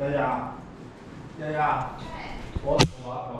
丫丫丫丫我